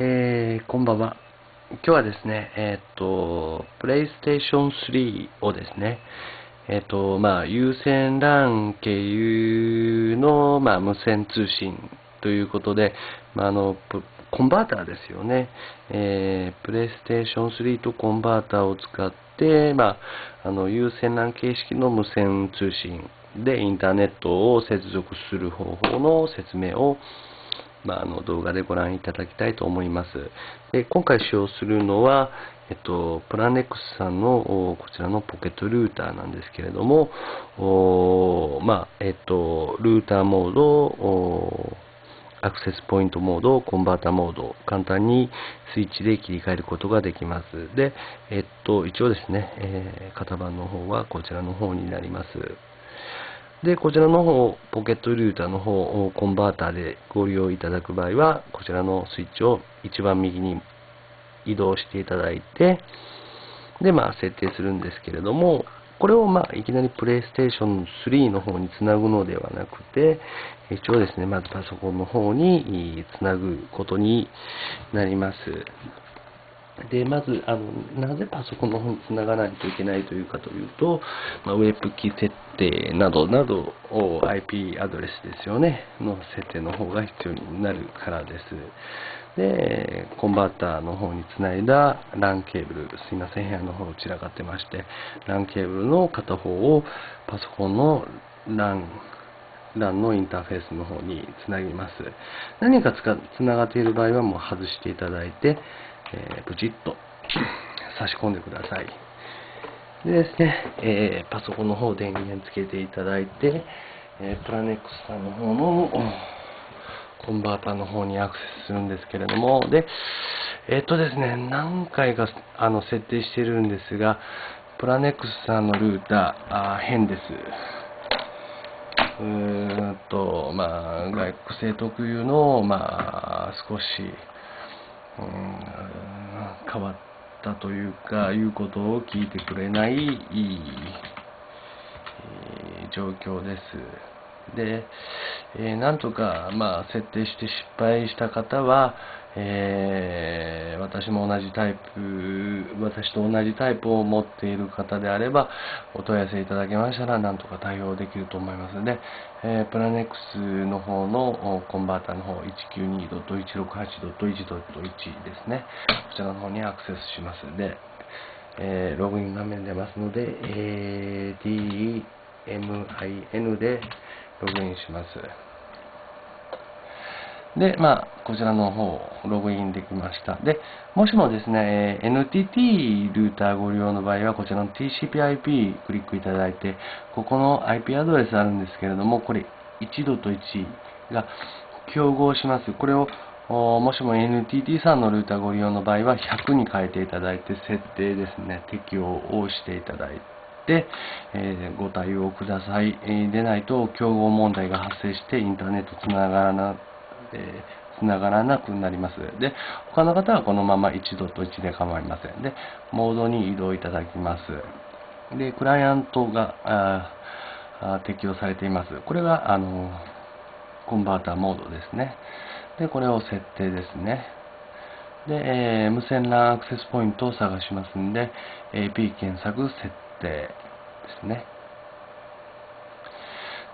えー、こんばんは。今日はですね、えっ、と、PlayStation 3をですね、えっ、と、まあ、有線 LAN 経由の、まあ、無線通信ということで、まあ、あの、コンバーターですよね。えー、PlayStation 3とコンバーターを使って、まあ、あの、有線 LAN 形式の無線通信でインターネットを接続する方法の説明をまあ、あの動画でご覧いただきたいと思います。で今回使用するのは、えっと、プラネックスさんのこちらのポケットルーターなんですけれども、まあ、えっと、ルーターモード、アクセスポイントモード、コンバータモード、簡単にスイッチで切り替えることができます。で、えっと、一応ですね、えー、型番の方はこちらの方になります。で、こちらの方、ポケットルーターの方をコンバーターでご利用いただく場合は、こちらのスイッチを一番右に移動していただいて、で、まあ、設定するんですけれども、これをまあ、いきなりプレイステーション3の方につなぐのではなくて、一応ですね、まずパソコンの方につなぐことになります。で、まず、あの、なぜパソコンの方につながないといけないというかというと、まあ、ウェブキー設定などなどを IP アドレスですよね、の設定の方が必要になるからです。で、コンバーターの方につないだ LAN ケーブル、すいません、部屋の方散らかってまして、LAN ケーブルの片方をパソコンの LAN LAN のインターフェースの方につなぎます。何かつながっている場合はもう外していただいて、えー、ブチッと差し込んでください。でですね、えー、パソコンの方電源つけていただいて、えー、プラネックスさんの方のコンバーターの方にアクセスするんですけれども、で、えっ、とですね、何回かあの設定してるんですが、プラネックスさんのルーター、あ変です。うーんと、まあ、外国製特有の、まあ、少し、変わったというか、いうことを聞いてくれないいい状況です。で、えー、なんとか、まあ、設定して失敗した方は、えー、私も同じタイプ、私と同じタイプを持っている方であれば、お問い合わせいただけましたら、なんとか対応できると思いますので、えー、プラネックスの方のコンバーターの方、192.168.1.1ですね、こちらの方にアクセスしますので、えー、ログイン画面出ますので、えー、DMIN でログインします。で、まあ、こちらの方、ログインできました。で、もしもですね、NTT ルーターご利用の場合は、こちらの TCP/IP クリックいただいて、ここの IP アドレスあるんですけれども、これ1度と1が競合します。これをもしも NTT さんのルーターご利用の場合は100に変えていただいて設定ですね、適用をしていただいて、えー、ご対応ください。えー、でないと競合問題が発生してインターネットつながらなえー、繋がらなくなります。で、他の方はこのまま1度と1で構いません。で、モードに移動いただきます。で、クライアントがあ適用されています。これが、あの、コンバーターモードですね。で、これを設定ですね。で、えー、無線 LAN アクセスポイントを探しますんで、AP 検索設ですね。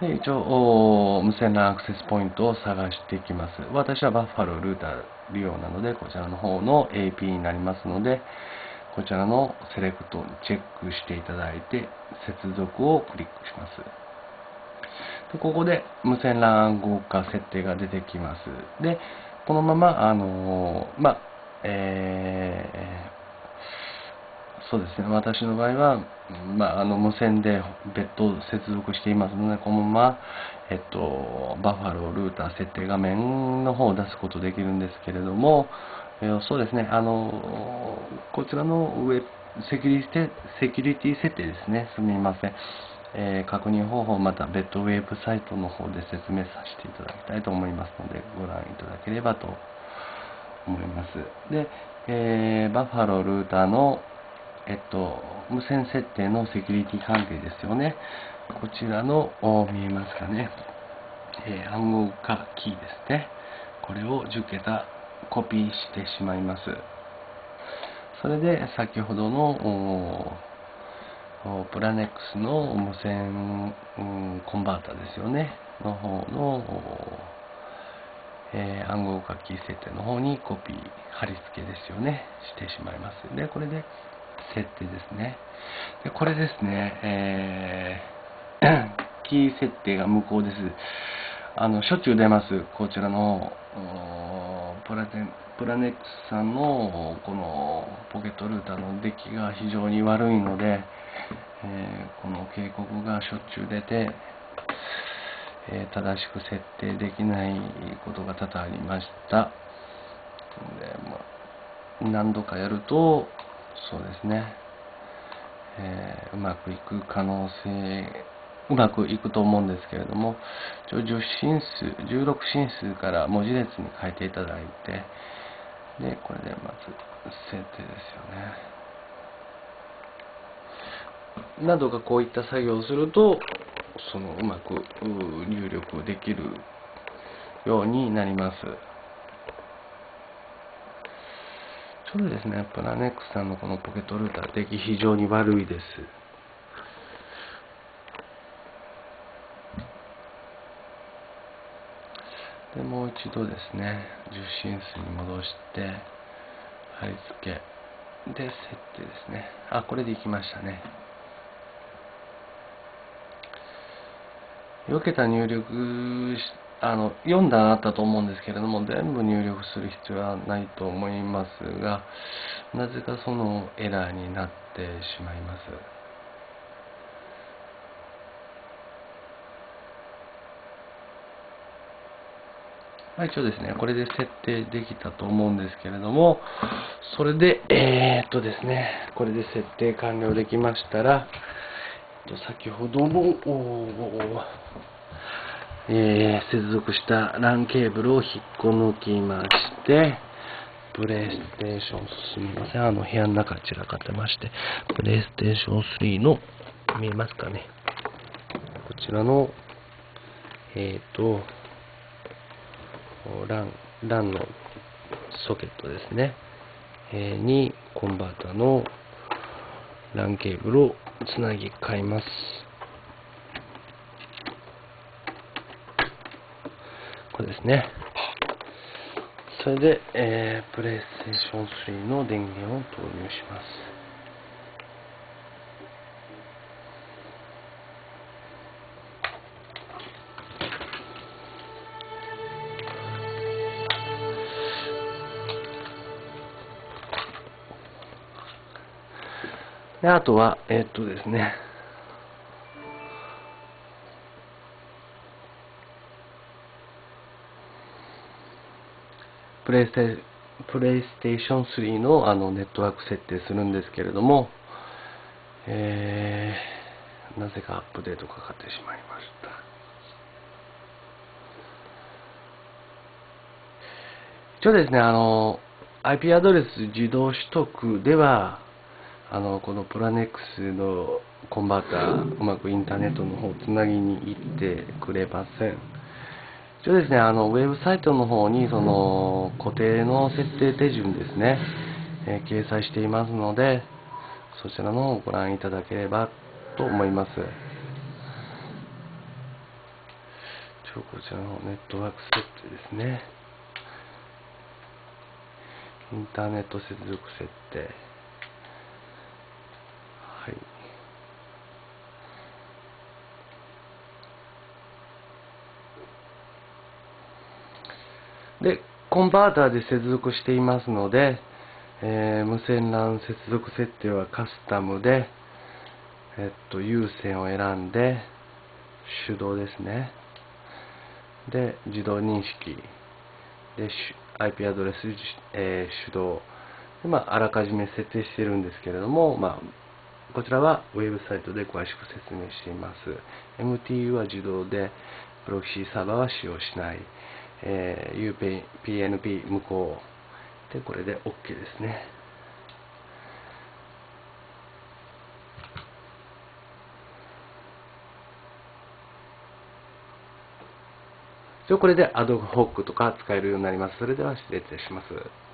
で一応、無線 LAN アクセスポイントを探していきます。私はバッファロールーター利用なので、こちらの方の AP になりますので、こちらのセレクトをチェックしていただいて、接続をクリックします。でここで無線 LAN 合化設定が出てきます。で、このまま、あのまあ、えそうですね、私の場合は、まあ、あの無線で別途接続していますので、このまま、えっと、バッファロールーター設定画面の方を出すことできるんですけれども、えー、そうですね、あの、こちらの上、セキュリティセキュリティ設定ですね、すみません。えー、確認方法また別途ウェブサイトの方で説明させていただきたいと思いますので、ご覧いただければと思います。で、えー、バッファロールーターのえっと、無線設定のセキュリティ関係ですよね。こちらの、見えますかね。えー、暗号化キーですね。これを10桁コピーしてしまいます。それで先ほどのプラネックスの無線、うん、コンバータですよね、の方の、えー、暗号書き設定の方にコピー、貼り付けですよね、してしまいます。で、これで設定ですね。で、これですね、えー、キー設定が無効です。あの、しょっちゅう出ます。こちらの、プラテプラネックスさんのこのポケットルーターの出来が非常に悪いので、えー、この警告がしょっちゅう出て、えー、正しく設定できないことが多々ありました。でまあ、何度かやると、そうですね、えー、うまくいく可能性、うまくいくと思うんですけれども、10進数、16進数から文字列に変えていただいて、で、これでまず設定ですよね。などがこういった作業をすると、そのうまく入力できるようになります。ちょうどですね、プラネックスさんのこのポケットルーター、出来非常に悪いです。で、もう一度ですね、受信数に戻して、貼り付け、で、設定ですね。あ、これでいきましたね。4桁入力あの4段あったと思うんですけれども全部入力する必要はないと思いますがなぜかそのエラーになってしまいます。まあ、一応ですね、これで設定できたと思うんですけれども、それで、えー、っとですね、これで設定完了できましたら、先ほどの、えー、接続した LAN ケーブルを引っこ抜きまして、プレイステーション、すみません、あの部屋の中散らかってまして、プレイステーション3の、見えますかね、こちらの、えっ、ー、と、LAN、LAN のソケットですね、えー、に、コンバータの LAN ケーブルをつなぎ替えます。これですね。それで、えー、プレイステーション3の電源を投入します。であとは、えー、っとですね、プレイステプレイステーション3のあのネットワーク設定するんですけれども、えー、なぜかアップデートかかってしまいました。一応ですね、あの、IP アドレス自動取得では、あの、このプラネックスのコンバーター、うまくインターネットの方をつなぎに行ってくれません。一応ですね、あの、ウェブサイトの方に、その、固定の設定手順ですね、えー、掲載していますので、そちらの方をご覧いただければと思います。一応こちらのネットワーク設定ですね。インターネット接続設定。はい。で、コンバーターで接続していますので、えー、無線 LAN 接続設定はカスタムで、えっと、有線を選んで、手動ですね。で、自動認識。で、IP アドレス、えー、手動。でまあ、あらかじめ設定しているんですけれども、まあ、こちらはウェブサイトで詳しく説明しています。MTU は自動で、プロキシーサーバーは使用しない。えー、UPNP 無効。で、これで OK ですね。これでアドホックとか使えるようになります。それでは失礼いたします。